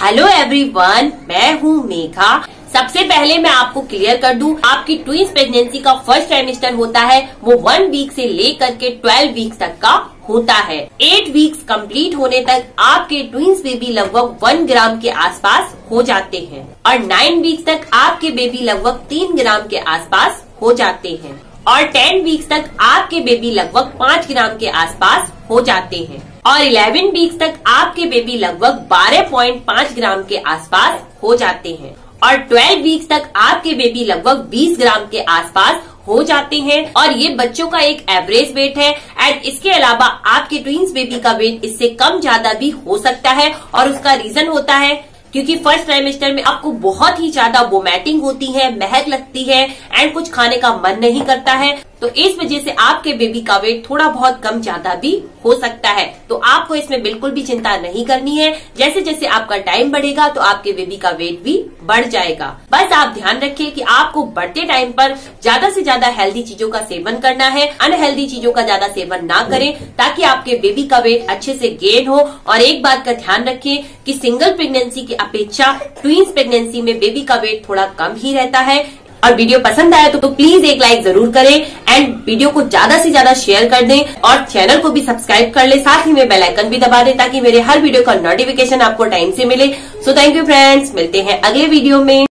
Hello everyone मैं हूँ मेघा। सबसे पहले मैं आपको क्लियर कर दूँ, आपकी ट्विंस प्रेगनेंसी का फ़र्स्ट ट्राइमेस्टर होता है, वो वन वीक से लेकर के ट्वेल्व वीक्स तक का होता है। एट वीक्स कंप्लीट होने तक आपके ट्विंस बेबी लगभग वन ग्राम के आसपास हो जाते हैं। और नाइन वीक्स तक आपके बेबी लगभग तीन ग्राम के आसपास हो जाते हैं। और टेन वीक्स तक आपके बेबी लगभग पाँच ग्राम के आसपास हो जाते हैं। और इलेवन वीक्स तक आपके बेबी लगभग बारह पॉइंट पाँच ग्राम के आसपास हो जाते हैं। और ट्वेल्व वीक्स तक आपके बेबी लगभग बीस ग्राम के आसपास हो जाते हैं। और ये बच्चों का एक एवरेज वेट है एंड इसके अलावा आपके ट्विंस बेबी का वेट इससे कम ज़्यादा भी हो सकता है और उसका रीजन होता है क्योंकि फ़र्स्ट ट्राइमेस्टर में आपको बहुत ही ज़्यादा वोमेटिंग होती है, महक लगती है एंड कुछ खाने का मन नहीं करता है। तो इस वजह से आपके बेबी का वेट थोड़ा बहुत कम ज़्यादा भी हो सकता है। तो आपको इसमें बिल्कुल भी चिंता नहीं करनी है। जैसे जैसे आपका टाइम बढ़ेगा तो आपके बेबी का वेट भी बढ़ जाएगा। बस आप ध्यान रखें कि आपको बढ़ते टाइम पर ज़्यादा से ज़्यादा हेल्दी चीज़ों का सेवन करना है। अनहेल्दी चीज़ों का ज़्यादा सेवन ना करें, ताकि आपके बेबी का वेट अच्छे से गेन हो। और एक बात का ध्यान रखें कि सिंगल प्रेगनेंसी की अपेक्षा ट्विंस प्रेगनेंसी में बेबी का वेट थोड़ा कम ही रहता है। और वीडियो पसंद आया तो, तो प्लीज़ एक लाइक ज़रूर करें एंड वीडियो को ज़्यादा से ज़्यादा शेयर कर दें और चैनल को भी सब्सक्राइब कर ले। साथ ही में बेल आइकन भी दबा दें ताकि मेरे हर वीडियो का नोटिफिकेशन आपको टाइम से मिले। सो थैंक यू फ्रेंड्स मिलते हैं अगले वीडियो में।